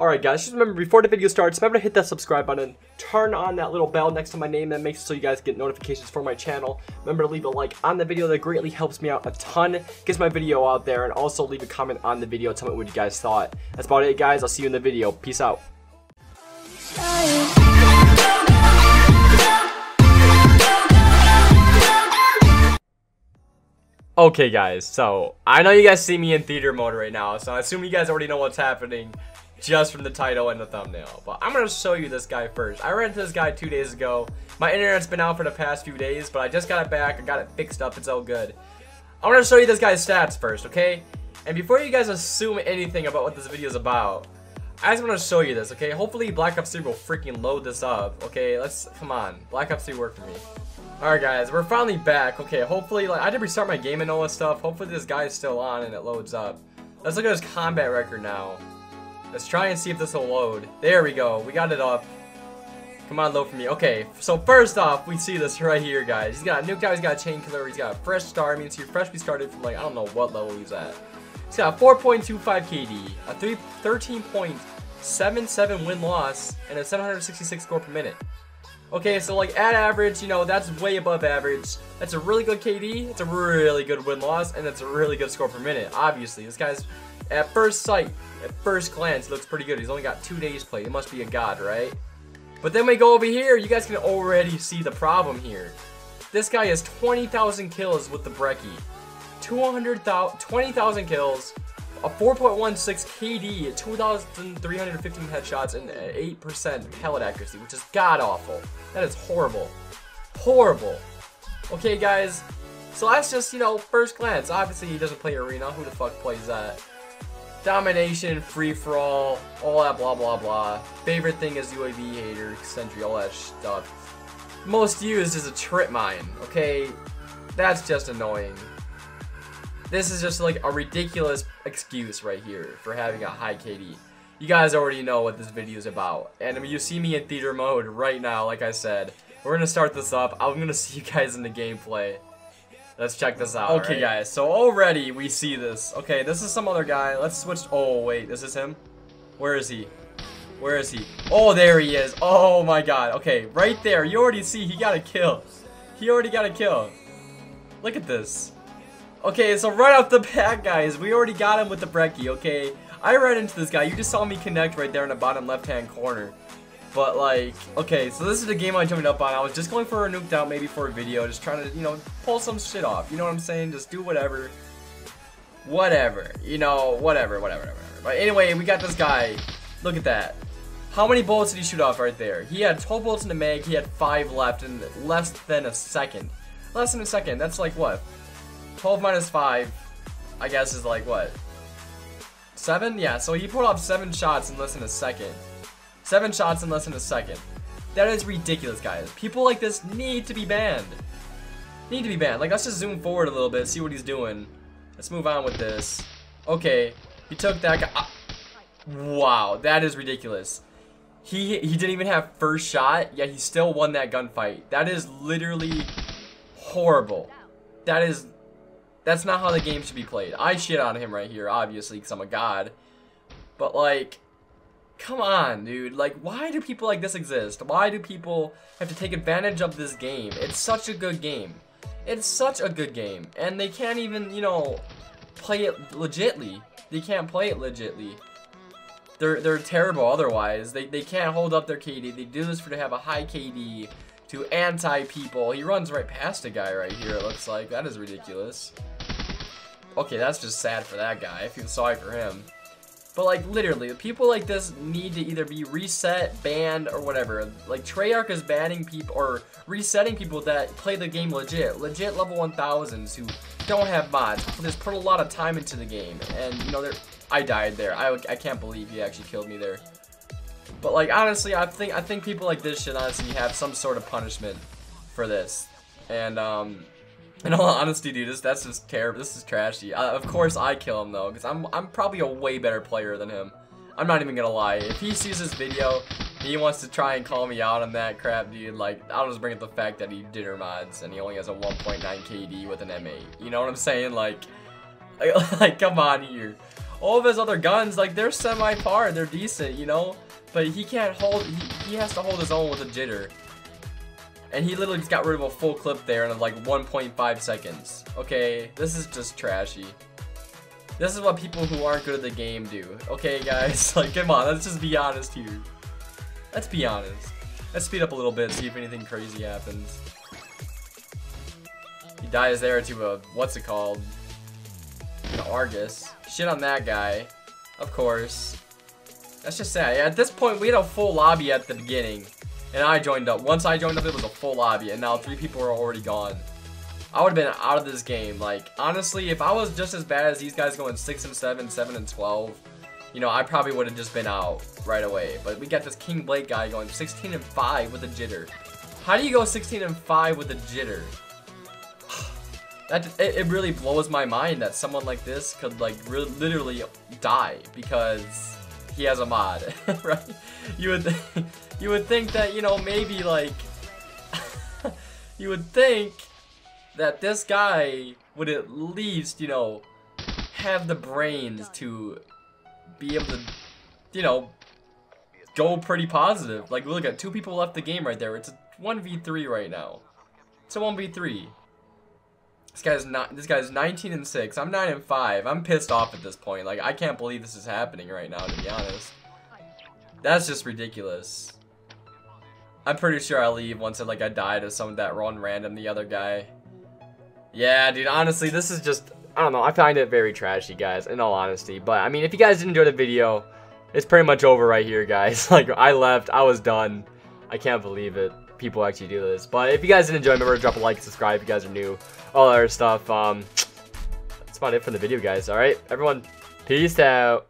Alright guys, just remember before the video starts, remember to hit that subscribe button, turn on that little bell next to my name that makes it so you guys get notifications for my channel. Remember to leave a like on the video, that greatly helps me out a ton, gets my video out there, and also leave a comment on the video, tell me what you guys thought. That's about it guys, I'll see you in the video. Peace out. Okay guys, so I know you guys see me in theater mode right now, so I assume you guys already know what's happening just from the title and the thumbnail. But I'm going to show you this guy first. I into this guy two days ago. My internet's been out for the past few days, but I just got it back. I got it fixed up. It's all good. I'm going to show you this guy's stats first, okay? And before you guys assume anything about what this video is about, I just want to show you this, okay? Hopefully Black Ops 3 will freaking load this up, okay? Let's, come on. Black Ops 3 work for me. Alright guys, we're finally back. Okay, hopefully, like, I did restart my game and all this stuff. Hopefully this guy is still on and it loads up. Let's look at his combat record now. Let's try and see if this will load. There we go. We got it up. Come on, load for me. Okay, so first off, we see this right here, guys. He's got a nuke out, he's got a chain killer, he's got a fresh start. I mean, so freshly started from, like, I don't know what level he's at. He's got 4.25 KD, a 13.77 win-loss, and a 766 score per minute. Okay, so like at average, you know, that's way above average. That's a really good KD, it's a really good win-loss, and it's a really good score per minute. Obviously, this guy's, at first sight, at first glance, looks pretty good. He's only got two days played. He must be a god, right? But then we go over here, you guys can already see the problem here. This guy has 20,000 kills with the Brecci. 20,000 kills, a 4.16 KD, 2,315 headshots, and 8% pellet accuracy, which is god-awful. That is horrible. Horrible. Okay, guys, so that's just, you know, first glance. Obviously, he doesn't play Arena. Who the fuck plays that? Domination, free-for-all, all that blah blah blah. Favorite thing is UAV hater, Sentry, all that stuff. Most used is a trip mine, okay? That's just annoying. This is just like a ridiculous excuse right here for having a high KD. You guys already know what this video is about. And I mean, you see me in theater mode right now, like I said. We're to start this up. I'm to see you guys in the gameplay. Let's check this out. Okay, right? guys, so already we see this. Okay, this is some other guy. Let's switch. Oh, wait, this is him? Where is he? Where is he? Oh, there he is. Oh, my God. Okay, right there. You already see he got a kill. He already got a kill. Look at this. Okay, so right off the bat, guys, we already got him with the Brecci, okay? I ran into this guy. You just saw me connect right there in the bottom left-hand corner. But, like, okay, so this is the game I jumped up on. I was just going for a nuked out maybe for a video, just trying to, you know, pull some shit off. You know what I'm saying? Just do whatever. Whatever. You know, whatever, whatever, whatever. But anyway, we got this guy. Look at that. How many bullets did he shoot off right there? He had 12 bullets in the mag. He had 5 left in less than a second. Less than a second. That's like, what? 12 minus 5, I guess, is like what? 7? Yeah, so he pulled off 7 shots in less than a second. 7 shots in less than a second. That is ridiculous, guys. People like this need to be banned. Need to be banned. Like, let's just zoom forward a little bit, see what he's doing. Let's move on with this. Okay, he took that guy. Ah. Wow, that is ridiculous. He he didn't even have first shot, yet he still won that gunfight. That is literally horrible. That is that's not how the game should be played. I shit on him right here, obviously, because I'm a god. But, like, come on, dude. Like, why do people like this exist? Why do people have to take advantage of this game? It's such a good game. It's such a good game. And they can't even, you know, play it legitly. They can't play it legitly. They're, they're terrible otherwise. They, they can't hold up their KD. They do this for to have a high KD to anti-people. He runs right past a guy right here, it looks like. That is ridiculous. Okay, that's just sad for that guy. I feel sorry for him. But, like, literally, people like this need to either be reset, banned, or whatever. Like, Treyarch is banning people, or resetting people that play the game legit. Legit level 1000s who don't have mods. Just put a lot of time into the game. And, you know. I died there. I, I can't believe he actually killed me there. But like honestly, I think I think people like this should honestly have some sort of punishment for this. And um, in all honesty, dude, this that's just terrible. This is trashy. Uh, of course, I kill him though, because I'm I'm probably a way better player than him. I'm not even gonna lie. If he sees this video, he wants to try and call me out on that crap, dude. Like, I'll just bring up the fact that he jitter mods and he only has a 1.9 KD with an M8. You know what I'm saying? Like, like, come on here. all of his other guns, like they're semi-par, they're decent, you know. But he can't hold. He, he has to hold his own with a jitter. And he literally just got rid of a full clip there in like 1.5 seconds. Okay, this is just trashy. This is what people who aren't good at the game do. Okay, guys, like, come on, let's just be honest here. Let's be honest. Let's speed up a little bit, see if anything crazy happens. He dies there to a, what's it called? An Argus. Shit on that guy. Of course. That's just sad. At this point, we had a full lobby at the beginning. And I joined up. Once I joined up, it was a full lobby. And now three people are already gone. I would have been out of this game. Like, honestly, if I was just as bad as these guys going 6 and 7, 7 and 12, you know, I probably would have just been out right away. But we got this King Blake guy going 16 and 5 with a jitter. How do you go 16 and 5 with a jitter? That it, it really blows my mind that someone like this could like literally die because he has a mod, right? You would you would think that you know maybe like you would think that this guy would at least, you know, have the brains to be able to, you know, go pretty positive. Like, look at two people left the game right there. It's a 1v3 right now. It's a 1v3. This guy's not. This guy's 19 and 6. I'm 9 and 5. I'm pissed off at this point. Like, I can't believe this is happening right now, to be honest. That's just ridiculous. I'm pretty sure I'll leave once I, like, I die to someone that run random the other guy. Yeah, dude, honestly, this is just, I don't know, I find it very trashy, guys, in all honesty. But, I mean, if you guys did enjoy the video, it's pretty much over right here, guys. like, I left, I was done. I can't believe it. People actually do this. But if you guys did enjoy, remember to drop a like subscribe if you guys are new. All that other stuff. Um, that's about it for the video, guys. Alright, everyone, peace out.